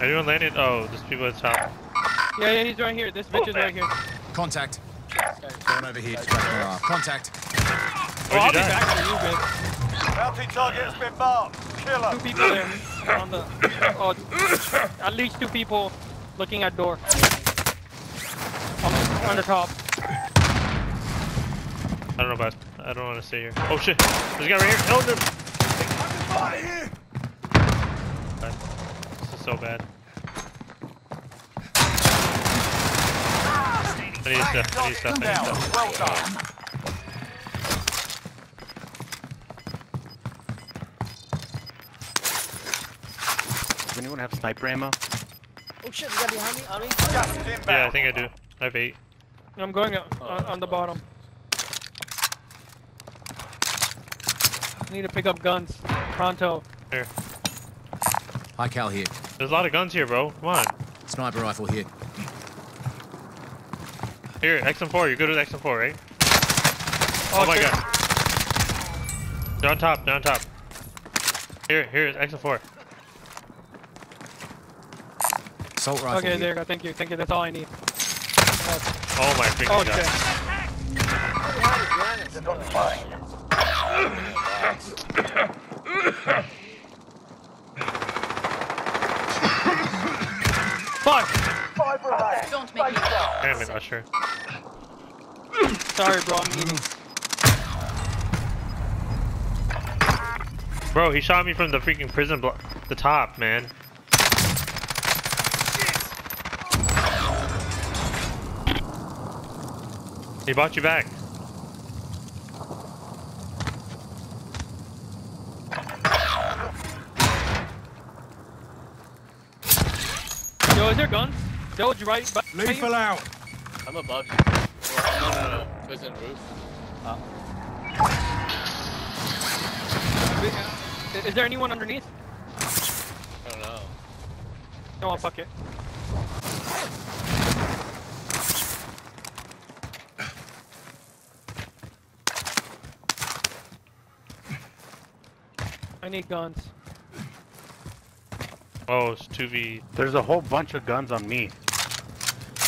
Anyone landed? Oh, there's people at the top. Yeah, yeah, he's right here. This bitch oh, is right here. Contact. Going over here to track morale. Contact. Oh, Where'd I'll be die? back for you, bitch. Bounty target has been marked. Kill Two 'em. people there on the. Oh, at least two people looking at door. On, on the top. I don't know about. I don't want to stay here. Oh shit! There's a guy right here. No, no. This so bad. I need stuff. I need stuff. I need stuff. Well done. Does anyone have sniper ammo? Oh shit, you got behind me, on me. Gas is inbound. Yeah, I think I do. I have eight. I'm going on, on, on the bottom. I need to pick up guns. Pronto. Here. High cal here. There's a lot of guns here, bro. Come on. Sniper rifle here. Here, XM4. You're good with XM4, right? Oh, Oh, my shit. god. They're on top. They're on top. Here, here's XM4. Assault rifle Okay, here. there you go. Thank you. Thank you. That's all I need. Oh my freaking Oh, god. shit. Got fine. Fuck! Five remain. Don't make me Damn it, Usher. Sorry, bro. Bro, he shot me from the freaking prison block. The top, man. He bought you back. Yo, is there guns? Doge, right? But Lethal out. I'm above you. Well, I'm on the prison roof. Ah. Is there anyone underneath? I don't know. No, fuck it. I need guns. Oh, it's 2v. There's a whole bunch of guns on me.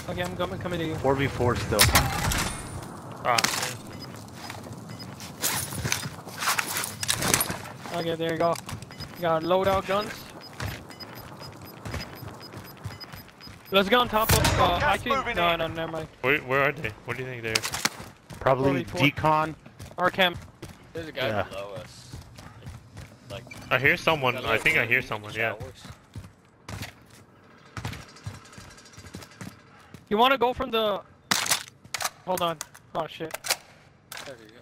Okay, I'm coming, coming to you. 4v4 still. Ah, Okay, there you go. Got loadout guns. Let's go on top of. Uh, Gas actually, moving no, in. no, never mind. where, where are they? What do you think they're? Probably 4v4. decon. Our camp. There's a guy Yeah. below us. Like, I hear someone. I think I hear someone. in Yeah. showers. You want to go from the? Hold on. Oh shit. There you go.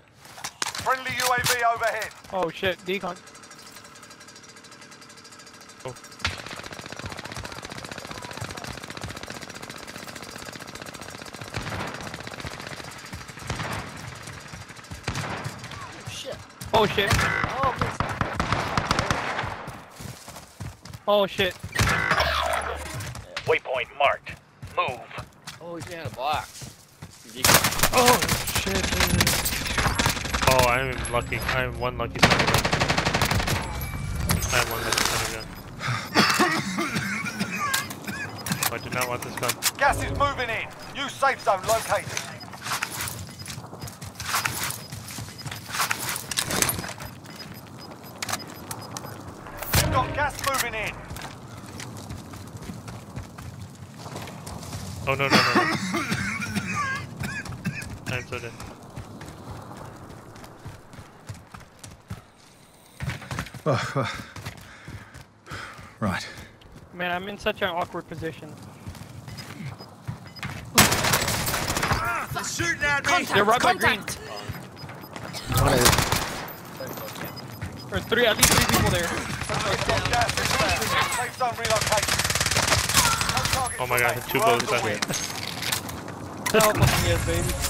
Friendly UAV overhead. Oh shit. Decon. Oh. Shit. Oh shit. Oh, please. Oh shit. Waypoint marked. Move. Oh, he's behind a box. Oh shit. Oh, I'm lucky. I am one lucky son of a gun. I have one lucky son of a gun. Oh, I do not want this gun. Gas is moving in. New safe zone located. You've got gas moving in. Oh no no no. no. I'm so dead. Right. Man, I'm in such an awkward position. Shooting at me. They're right by green. Or three, at least three people there. Gas inbound. Safe zone relocated. Oh my god, two bullets on win. Hell fucking yes, baby.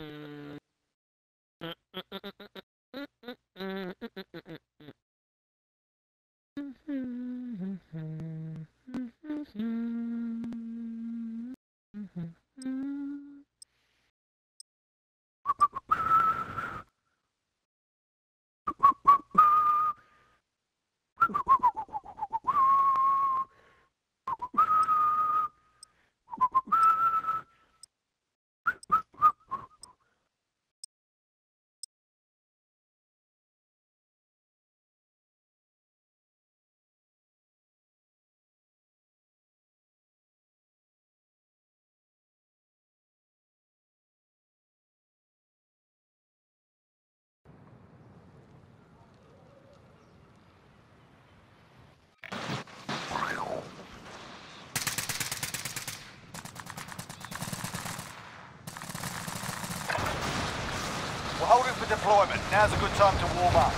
We're holding for deployment. Now's a good time to warm up.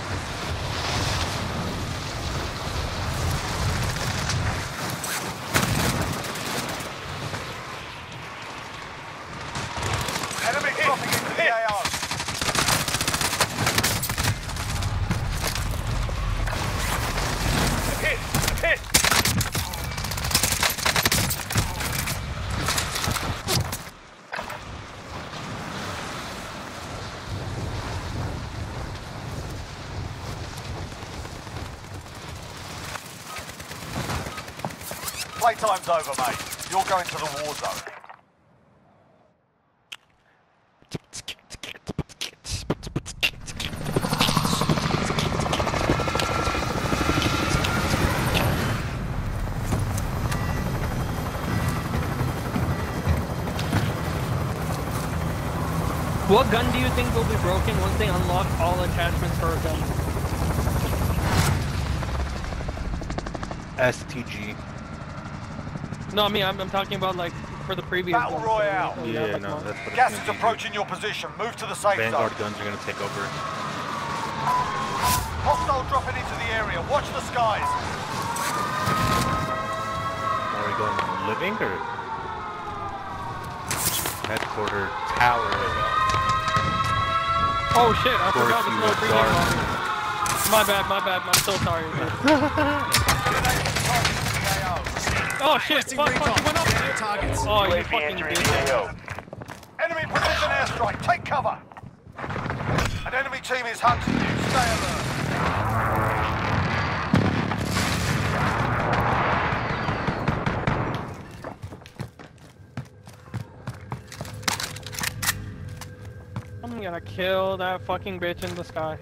Enemy dropping into the AO. Hit! Hit! Playtime's over, mate. You're going to the war zone. What gun do you think will be broken once they unlock all attachments for a gun? STG. No, I mean, I'm, I'm talking about like for the previous Battle ones, Royale. so, Yeah, like, no, one. that's what Gas is gonna be. approaching your position. Move to the safe Vanguard zone. guns are gonna take over. Hostile dropping into the area. Watch the skies. Are we going living or headquarter tower? Oh shit, I forgot Dorothy there's no with pregame guards. lobby. My bad, my bad. I'm so sorry. dude. oh shit, fuck, fuck, you went up. Targets. Oh, you fucking bitch. Enemy precision airstrike. Take cover. An enemy team is hunting you. Stay alert. I'm gonna kill that fucking bitch in the sky.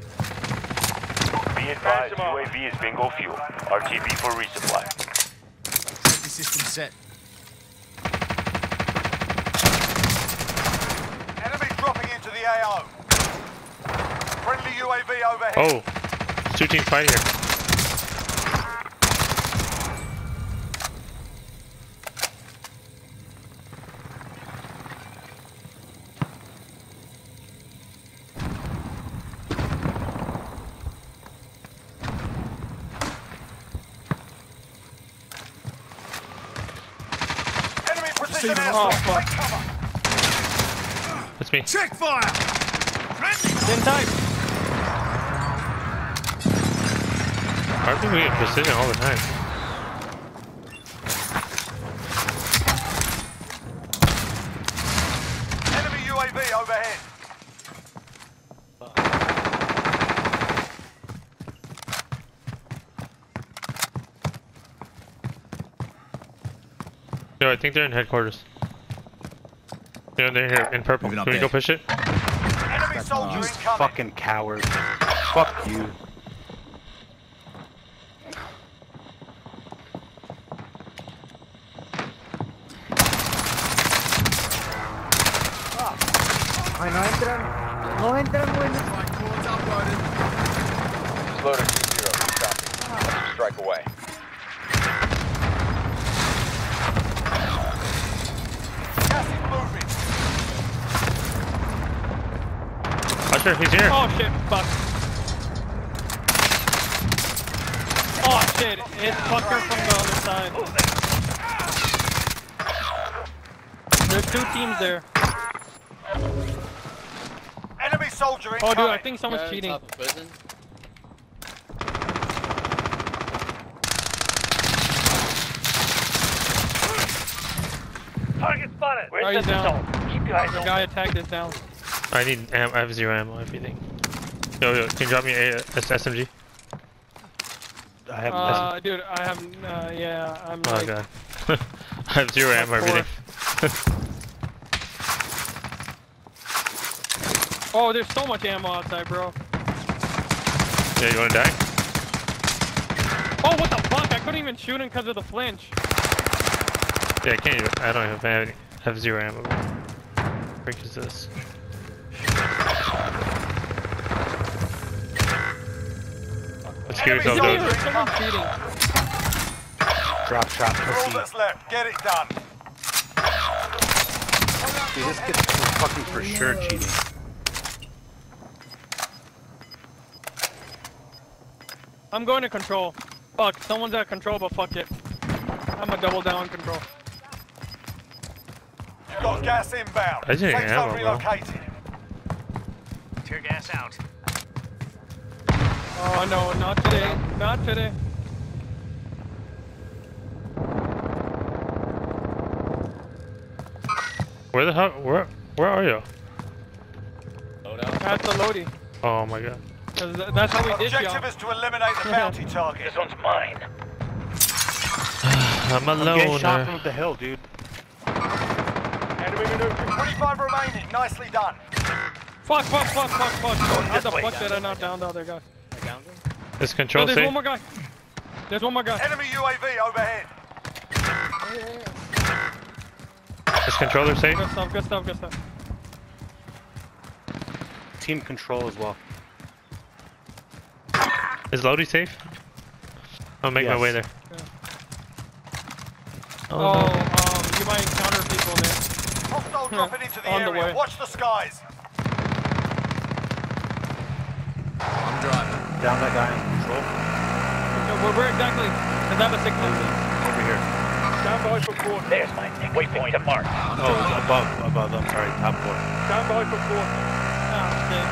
Be advised, UAV is bingo fuel. RTB for resupply. Safety system set. Enemy dropping into the AO. Friendly UAV overhead. Oh, there's two teams fighting here. Enemy precision Oh, fuck. That's me. Check fire! In time. Why do we get precision all the time? Enemy UAV overhead. No, I think they're in headquarters. Yeah, they're here in purple. Can up we go there. push it? Enemy soldier You incoming. fucking coward. Fuck you. Ay, no entran. No entran, güey. Flight cords uploaded. Loader 2-0, copy. Strike away. Usher, he's here. Oh shit, fuck. Oh shit, it's fucker from the other side. There's two teams there. Enemy soldier Oh, dude, I think someone's Guy cheating. top of prison. Target spotted. Oh, he's down. Keep your eyes The guy attacked is down. I need am I have zero ammo, everything. Yo, yo, can you drop me a, a SMG? I have Uh, dude, I have, uh, yeah, I'm Oh like, god. I have zero ammo, everything. oh, there's so much ammo outside, bro. Yeah, you wanna die? Oh, what the fuck? I couldn't even shoot him because of the flinch. Yeah, I can't even, I don't even have any. I have zero ammo. What is this? Let's get Enemy yourself Yo, soldier done. drop shot We're all pussy. that's left. Get it done. Dude, this kid's fucking for sure cheating. I'm going to control. Fuck, someone's at control, but fuck it. I'm a double down control. You've got gas inbound. I didn't Safe ammo, zone relocated. Tear gas out. Oh no, not today. Not today. Where the hell? Where? Where are you? Loadout. That's the Lodi. Oh my god. 'Cause th- that's how we did Objective y'all. is to eliminate the bounty target. This one's mine. I'm I'm getting shot alone. from the hill, dude. Enemy maneuver. 25 remaining. Nicely done. Fuck, fuck, fuck, fuck, fuck. How the fuck did I not down the other guy? I downed him. Is Oh, there's safe? one more guy. There's one more guy. Enemy UAV overhead. Is controller safe? Good stuff, good stuff, good stuff. Team control as well. Is Lodi safe? I'll make my way there. Oh, um, you might encounter people there. Hostile dropping into the On the way. Watch the skies. I'm driving. Down that guy in. So where, where exactly? Is that a signal? Over here. Stand by for four. There's my waypoint to mark. Oh, above, above, I'm sorry, top floor. Stand by for four. Ah, shit.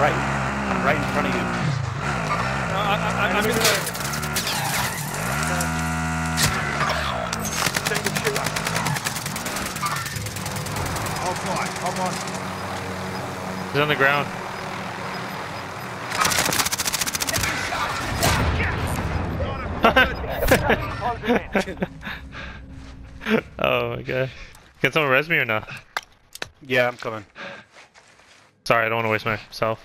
Right. Right in front of you. Uh, I, I, I'm in the... Hold tight. Come on. He's on the ground. oh my god. Can someone res me or not? Yeah, I'm coming. Sorry, I don't want to waste myself.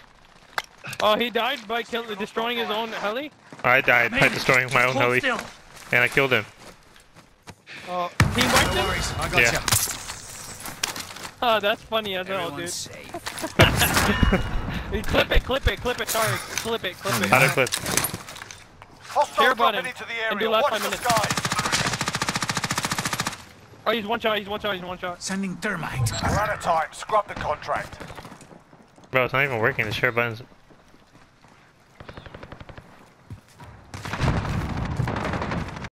Oh, he died by kill- destroying his own heli? I died by destroying my own heli. And I killed him. Oh, team wiped No him? worries. I got Yeah. you. Oh, that's funny as hell, dude. Everyone's safe. Hey, clip it, clip it, clip it, sorry. Clip it, clip it. How to clip? Hostile Share dropping button. into the And do area. last Watch five the minutes. skies. Oh, he's one shot, he's one shot, he's one shot. Sending thermite. We're out of time. Scrub the contract. Bro, it's not even working. The share button's